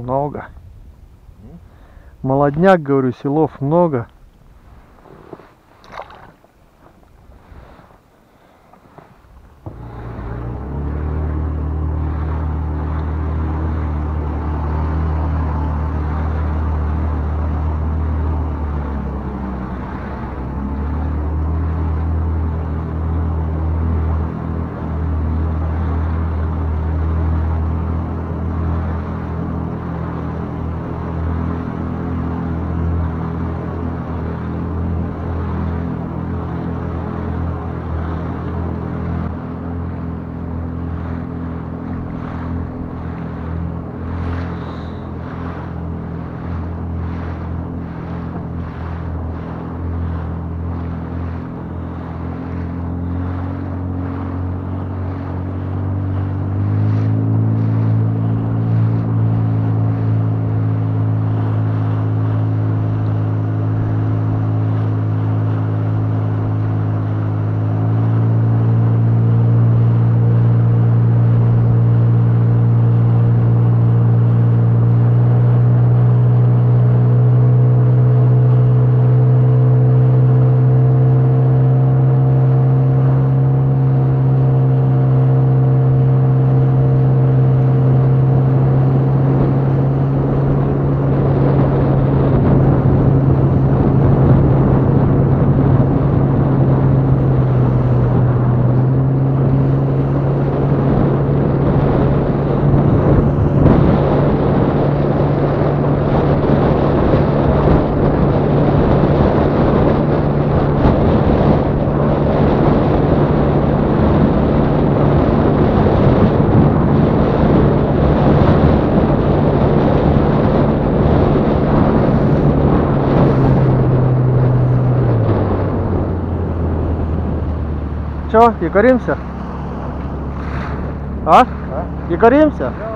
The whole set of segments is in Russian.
много. Молодняк, говорю, селов много. Че, якоримся? А? Якоримся? Крутая.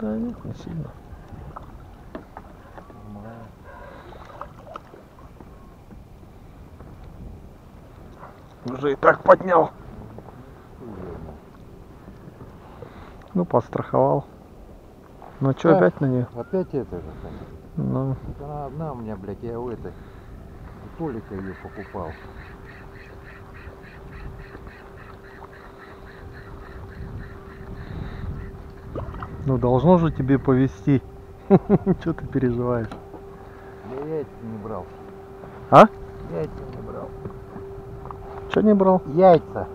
Да, нет, не сильно. Уже и так поднял. Ну, подстраховал. Ну, что, Да. опять на нее? Опять это же. Ну, Она одна у меня, блядь, я у этой. У Толика ее покупал. Ну, должно же тебе повести. Что ты переживаешь? Я яйца не брал. А? Яйца не брал. Что не брал? Яйца.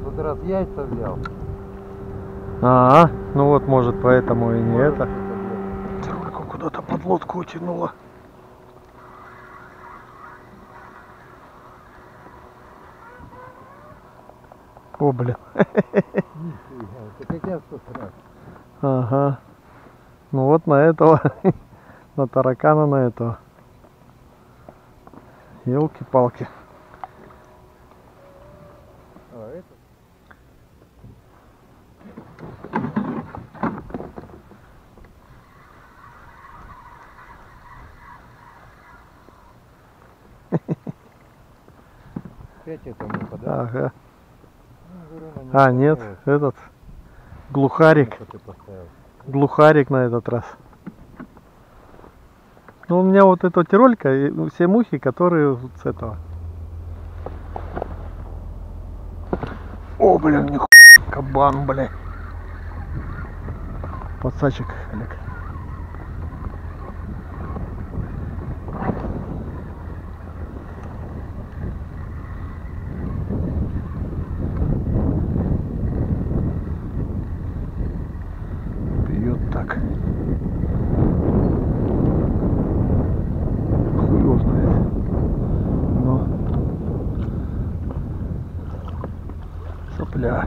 В тот раз яйца взял. А, ну вот, может, поэтому и не Может, это. Тройку куда-то под лодку утянула. О, блин. Нихуя, это как я в тот раз. Ага. Ну вот на этого. На таракана на этого. Елки-палки. А, это? Опять это муха, да? Ага. Ну, говорю, она не А, нет, этот. Глухарик. Глухарик на этот раз. Ну, у меня вот эта тиролька, и все мухи, которые вот с этого. О, блин, нихуя, кабан, бля. Подсачек, Олег. бля.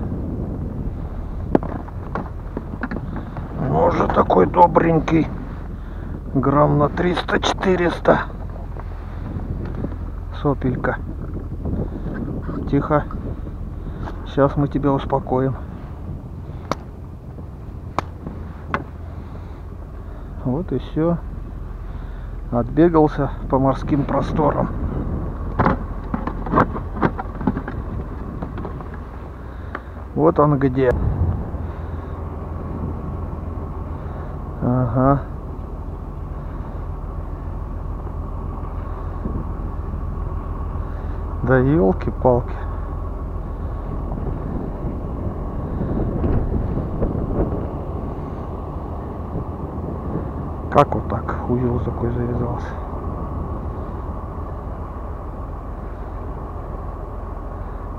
Ну, Он же такой добренький. Грамм на 300-400. Сопелька. Тихо. Сейчас мы тебя успокоим. Вот и все. Отбегался по морским просторам. Вот он где. Ага. Да елки-палки. Как вот так узел такой завязался?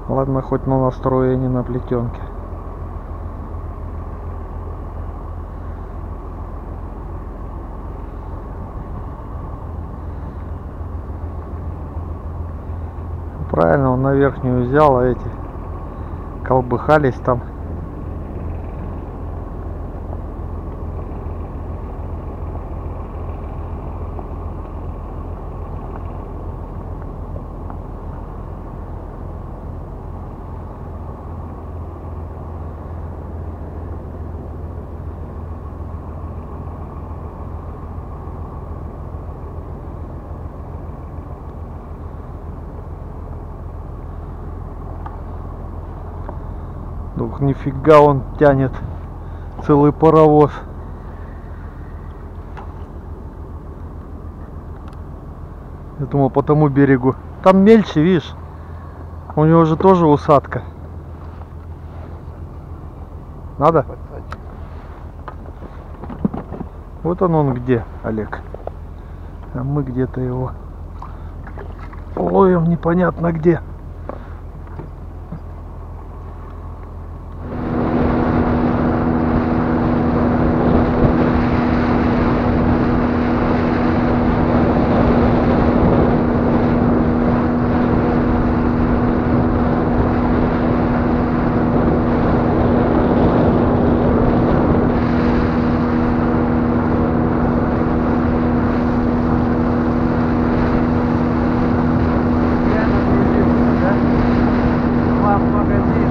Ладно, хоть на настрое, не на плетенке. Правильно, он на верхнюю взял, а эти колбыхались там. Нифига он тянет целый паровоз. Я думал по тому берегу. Там мельче, видишь? У него же тоже усадка. Надо? Вот он он где, Олег. А мы где-то его ловим непонятно где. Я нагрузился, да? Вам в магазин.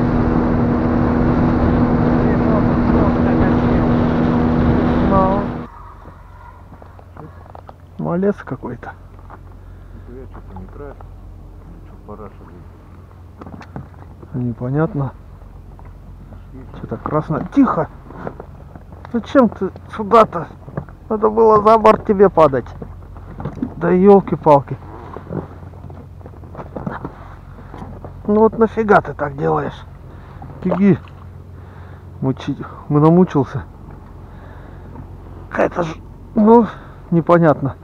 И много просто качел. Ну. Малец какой-то. Что параша Непонятно. Что-то красное. Тихо! Зачем ты сюда-то? Надо было за борт тебе падать. Да елки-палки. Ну вот нафига ты так делаешь? Беги. Мучить. Мы намучился. Какая-то ж... Ну, непонятно.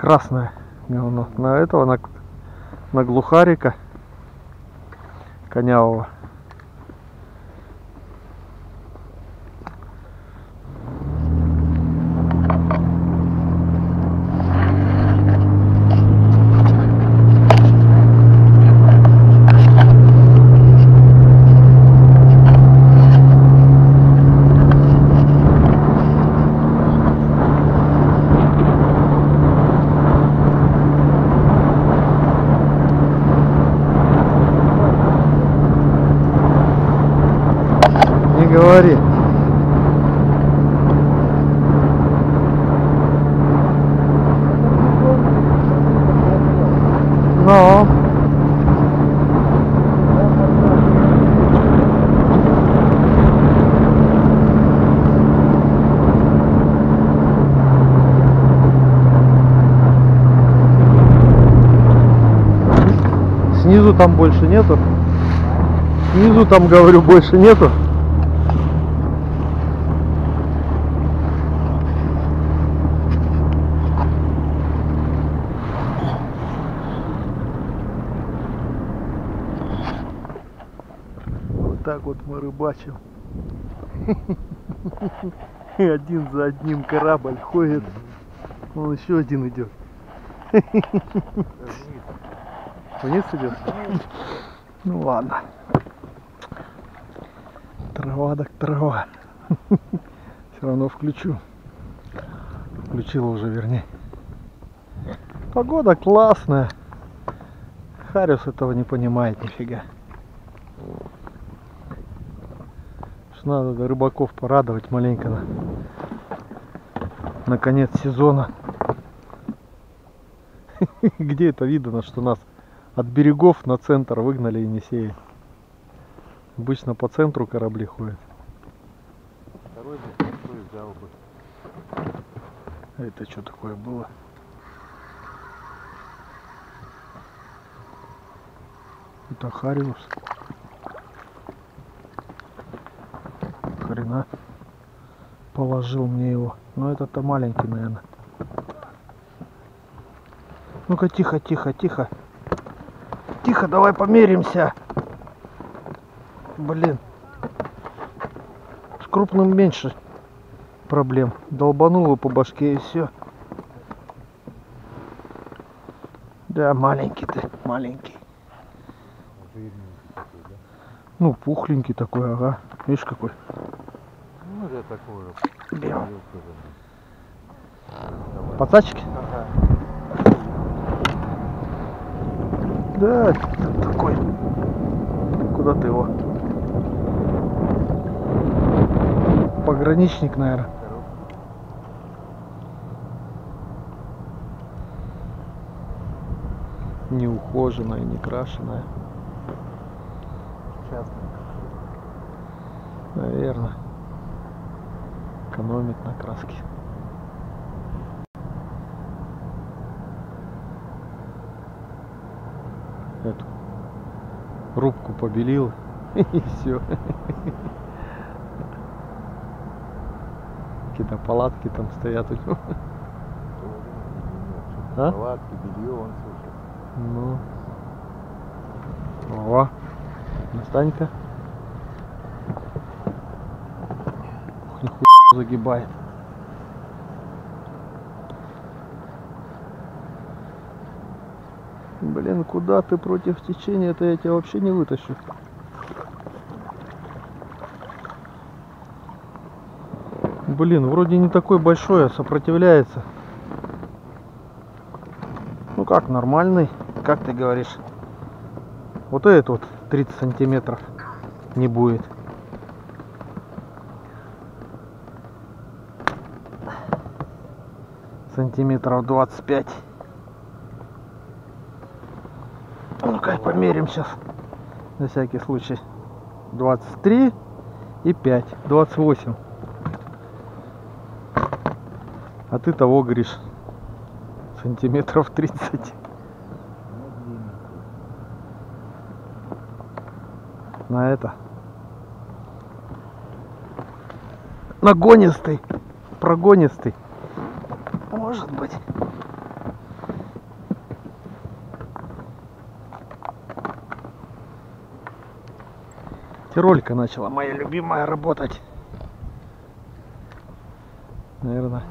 Красное говно. На этого, на, на глухарика конявого. Не говори. Но. Снизу там больше нету. Снизу там, говорю, больше нету. Вот так вот мы рыбачим. И один за одним корабль ходит. Вон еще один идет. Вниз идет? Ну ладно. Трава так трава. Все равно включу. Включила уже, вернее. Погода классная. Хариус этого не понимает нифига. Надо рыбаков порадовать маленько на, на конец сезона. Где это видно, что нас от берегов на центр выгнали Енисея? Обычно по центру корабли ходят. Второй взял бы. Это что такое было? Это Хариус. Хрена положил мне его. Но этот-то маленький, наверное. Ну-ка, тихо, тихо, тихо. Тихо, давай померимся. Блин. С крупным меньше проблем. Долбанул его по башке и все. Да, маленький ты, маленький. Ну, пухленький такой, ага. Видишь какой? Такого. Белый. Ага. Да, такой. Куда ты его? Пограничник, наверное. Неухоженная, не крашеная. Наверное. Экономит на краске. Эту рубку побелил и все. Какие-то палатки там стоят у него. А? Палатки, белье он слушает. Ну. О, достань-ка. Ух, нихуя загибает. Блин, куда ты против течения-то я тебя вообще не вытащу. Блин, вроде не такой большой, а сопротивляется. Ну как, нормальный, как ты говоришь. Вот этот вот 30 сантиметров не будет. Сантиметров 25. Ну-ка, померим сейчас. На всякий случай. 23 и 5. 28. А ты того говоришь. Сантиметров 30. Ну, длинный. на это. Нагонистый, прогонистый. Может быть. Тиролька начала, моя любимая, работать. Наверное.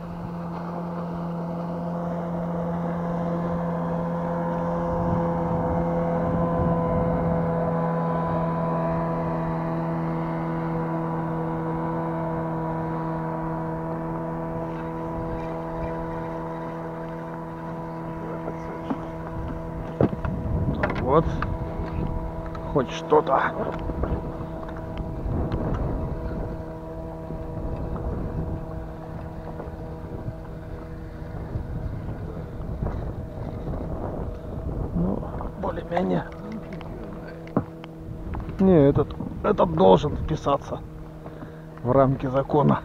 Вот. Хоть что-то. Ну, более-менее. Не, этот, этот должен вписаться в рамки закона.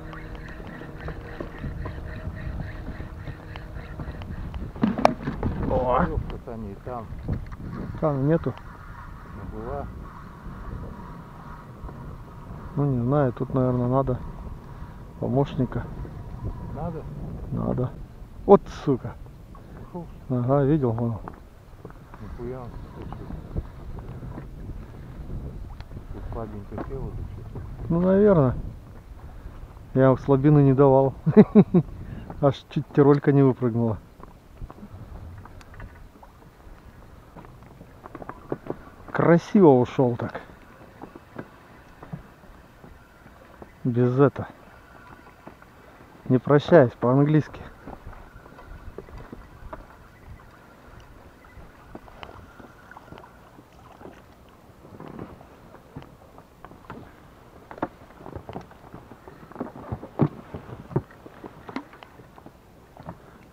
О, там там нету. но была. Ну не знаю, тут, наверное, надо помощника. Надо? Надо. Вот сука. Фу, Ага, видел вон. нихуя он. Тут слабенько тело. Ну, наверное. Я слабины не давал. Аж чуть тиролька не выпрыгнула. Красиво ушел так. Без это. Не прощаюсь, по-английски.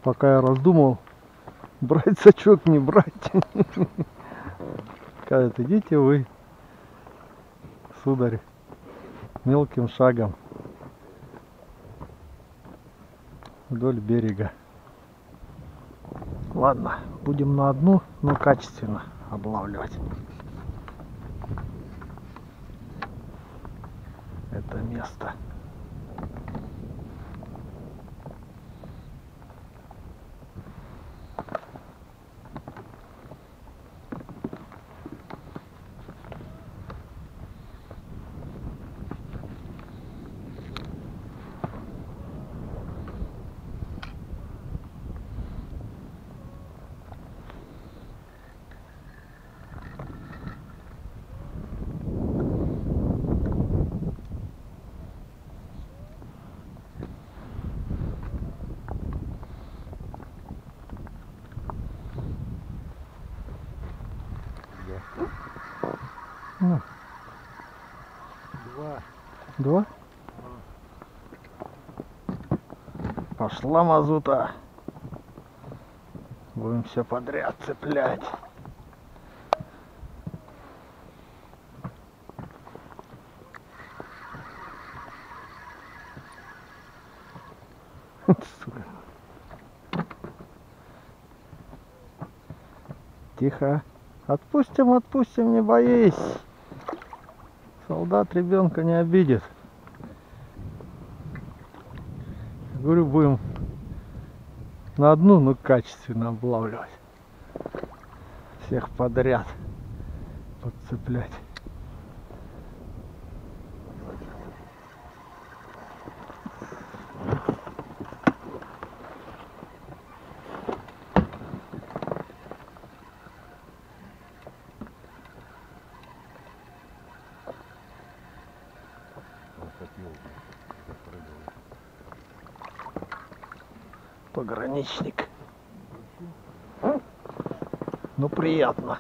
Пока я раздумал, брать сачок, не брать. Говорят, идите вы, сударь, мелким шагом вдоль берега. Ладно, будем на одну, но качественно облавливать. Это место. Ну, Два. два. Пошла мазута. Будем все подряд цеплять. Тихо. Отпустим, отпустим, не боись. Солдат ребенка не обидит. Говорю, будем на одну, но качественно облавливать. Всех подряд подцеплять. Пограничник. Ну приятно.